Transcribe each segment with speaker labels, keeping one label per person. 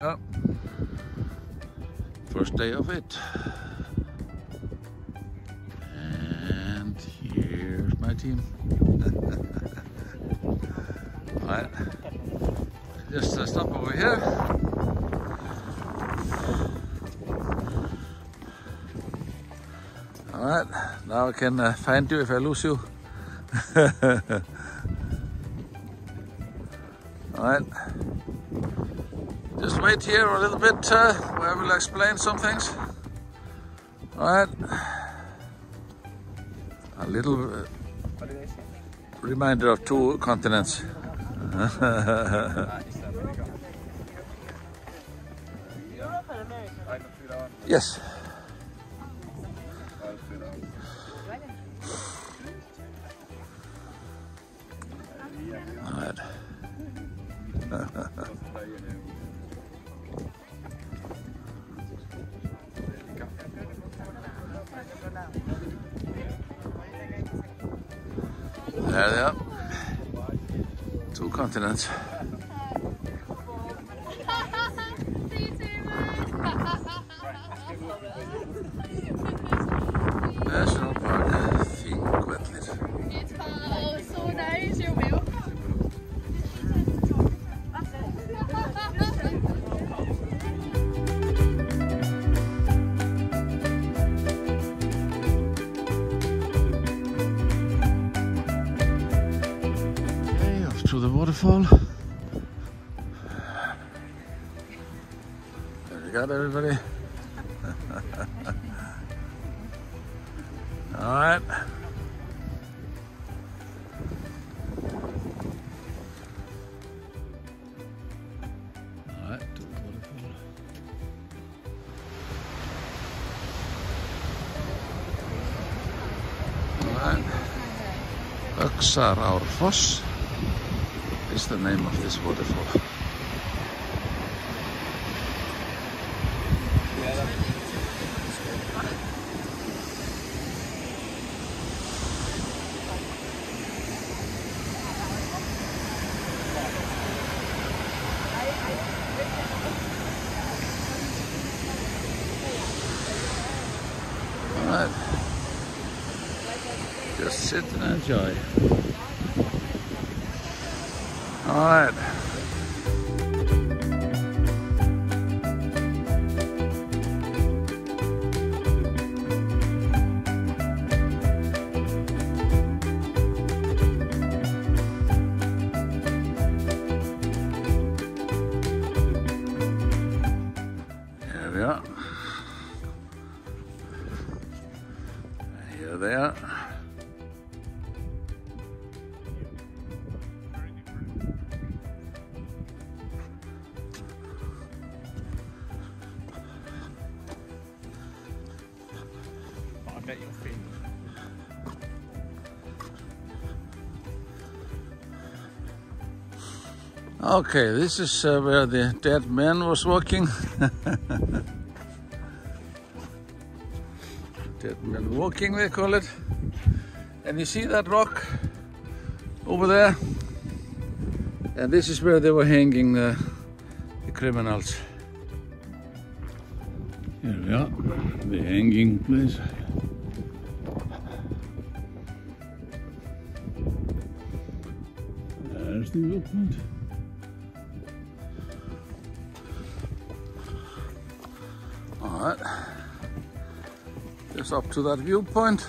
Speaker 1: Yeah. First day of it. And here's my team. Alright. Just stop over here. Alright, now I can uh, find you if I lose you. Alright. Just wait here a little bit uh, where I will explain some things. Alright. A little uh, reminder of two continents. yes. There they are. Two continents. National Park eh, Þingvellir. Waterfall. There you go, everybody. All right. All right, to the waterfall. All right. Öxarárfoss is the name of this waterfall. Alright. Just sit and enjoy. Alright. Here we are. Here they are. Okay, this is uh, where the dead man was walking. dead man walking, they call it. And you see that rock over there? And this is where they were hanging the, the criminals. Here we are, the hanging place. There's the viewpoint. Up to that viewpoint.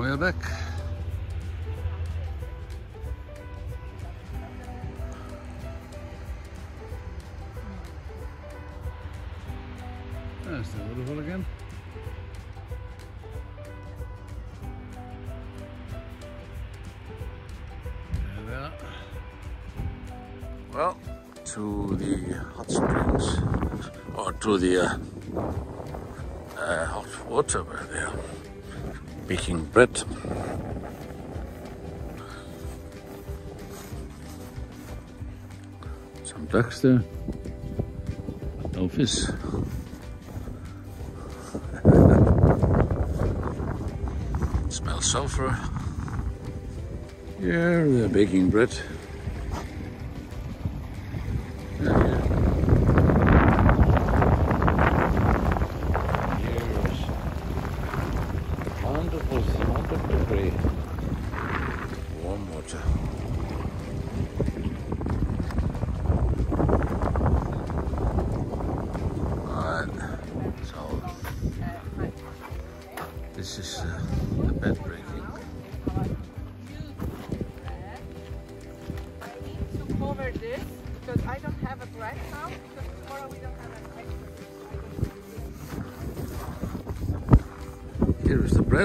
Speaker 1: Now we are back. There's the waterfall again. There they are. Well, to the hot springs, or to the uh, uh, hot water where they are baking bread. Some ducks there. No fish. Smells sulfur. Yeah, they're baking bread. Yeah,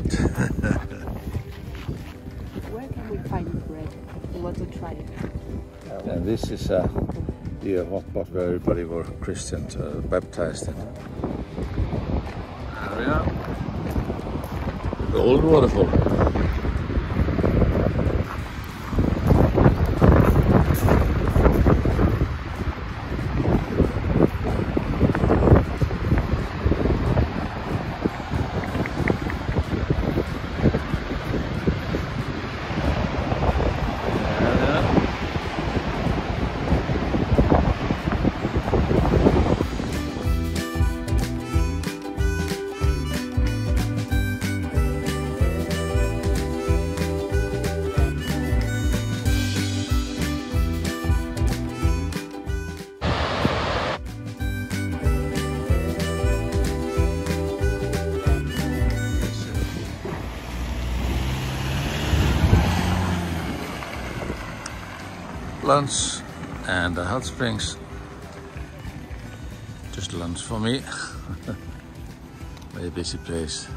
Speaker 2: bread. Where can we find bread? We want to try it.
Speaker 1: and this is uh, the uh, hot pot where everybody were Christians, uh, baptized in. There we are. The old waterfall. Lunch and the hot springs. Just lunch for me. Very busy place.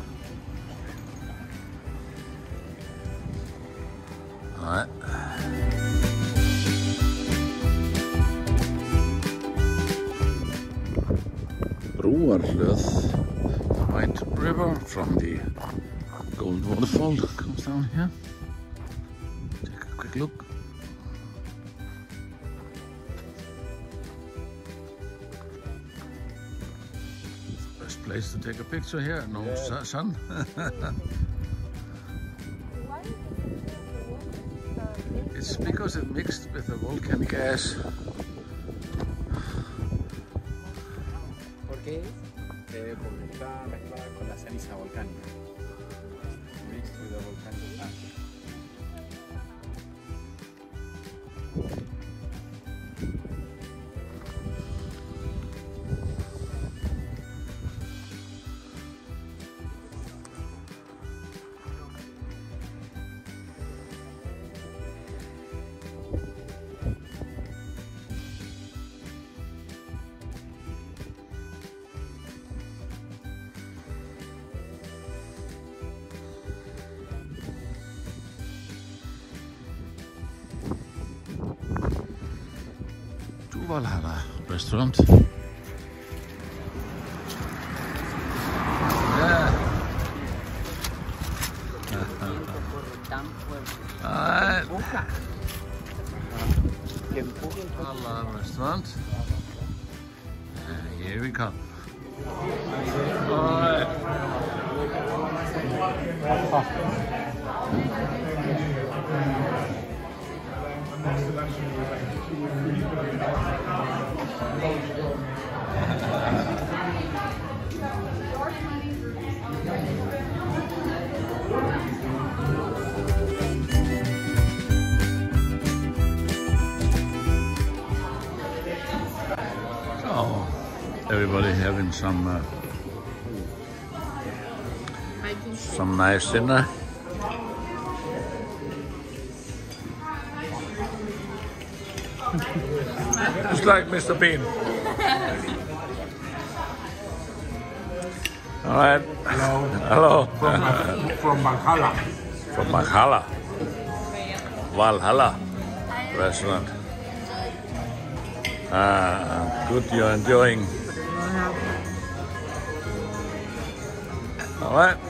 Speaker 1: Alright. Brúarhlöð, White River from the Gold Waterfall comes down here. Take a quick look. Place to take a picture here, no su- sun. it's because it mixed with the volcanic ash.
Speaker 3: ¿Por? Eh, porque está mezclada con la ceniza volcánica. Mixed with the volcanic ash.
Speaker 1: Valhalla restaurant. Yeah. Alright. Valhalla restaurant. And here we come. Alright. everybody having some uh, some nice dinner. Just like Mr. Bean. All right.
Speaker 4: Hello.
Speaker 1: Hello.
Speaker 4: From, from Valhalla.
Speaker 1: From Valhalla. Valhalla restaurant. Ah, good, you're enjoying All right.